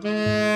不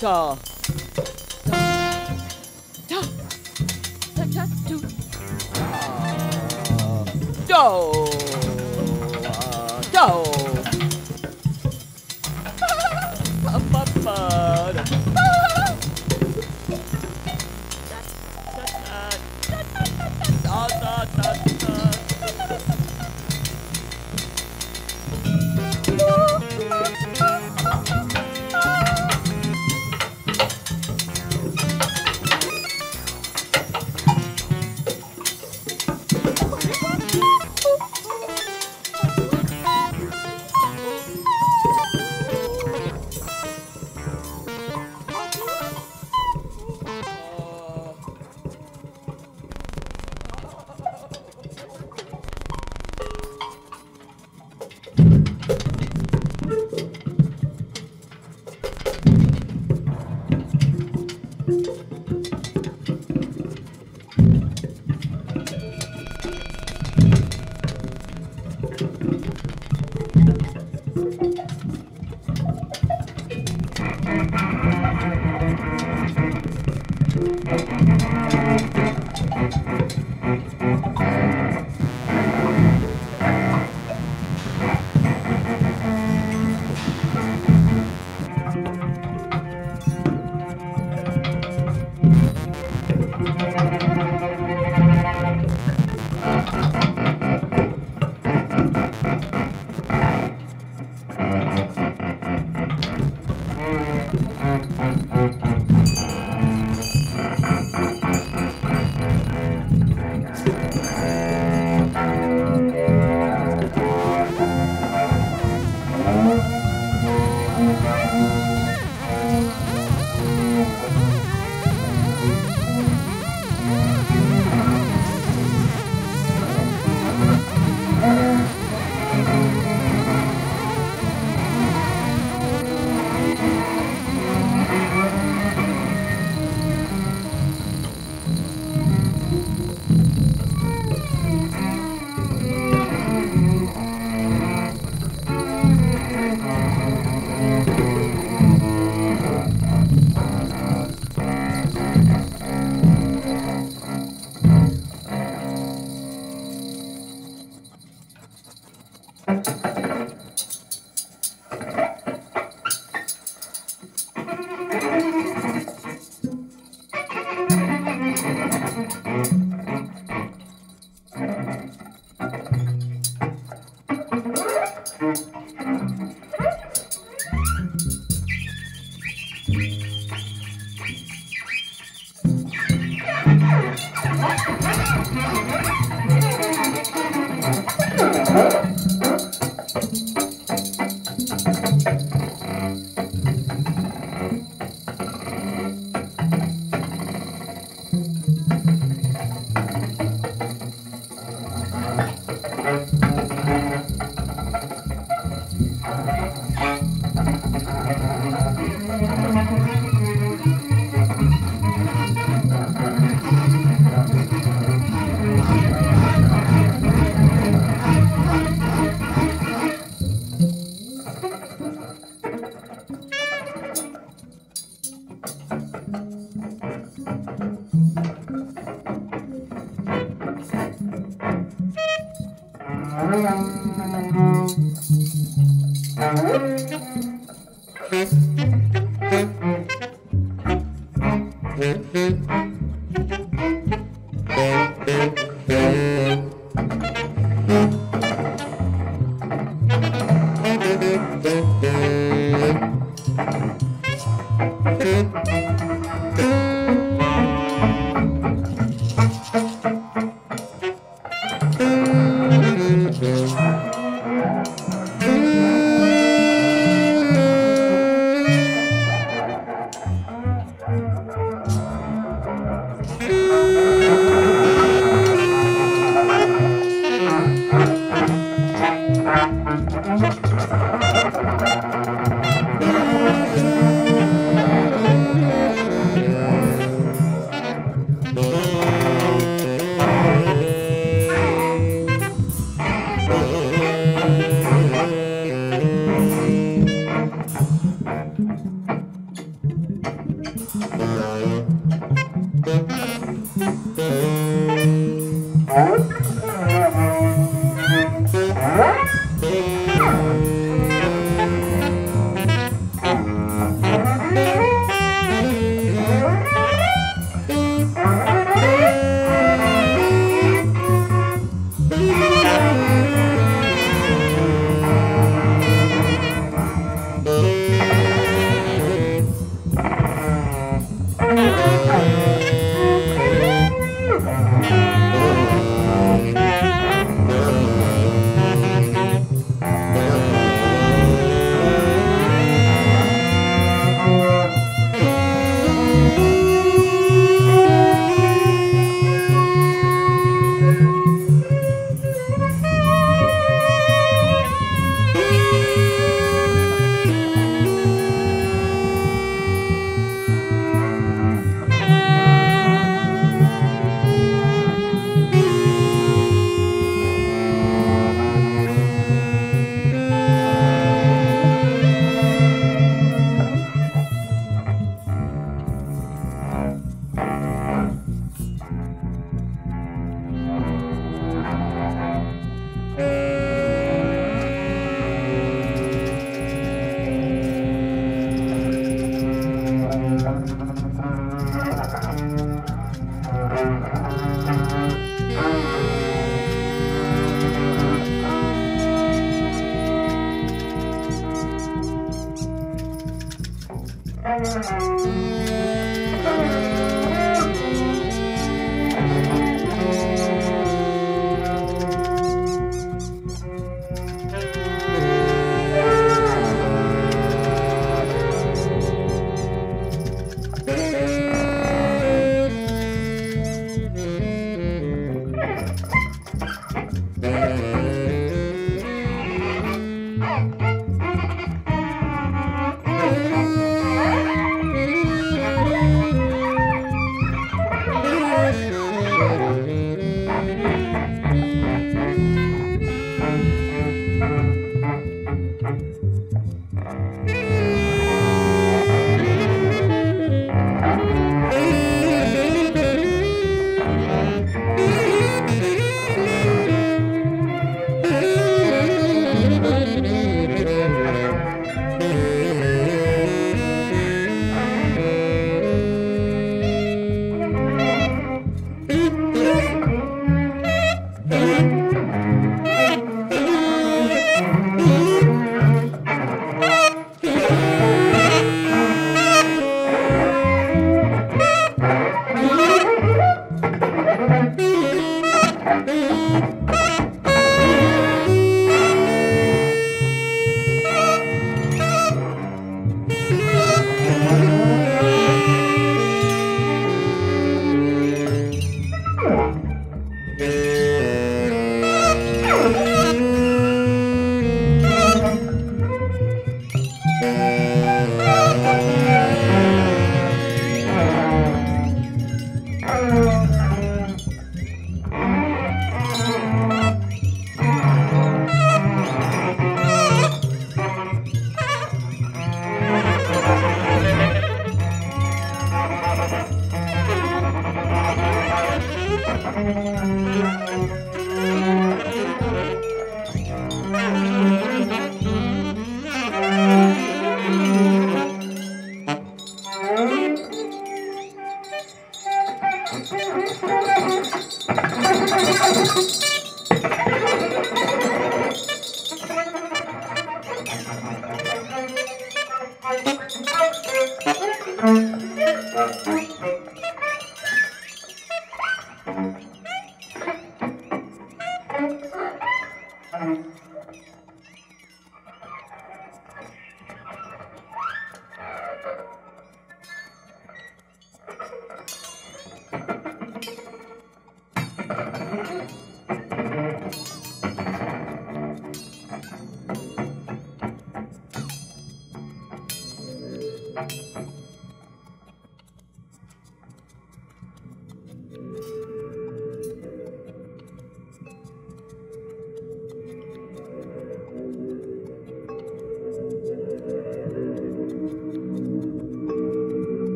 그. Thank you.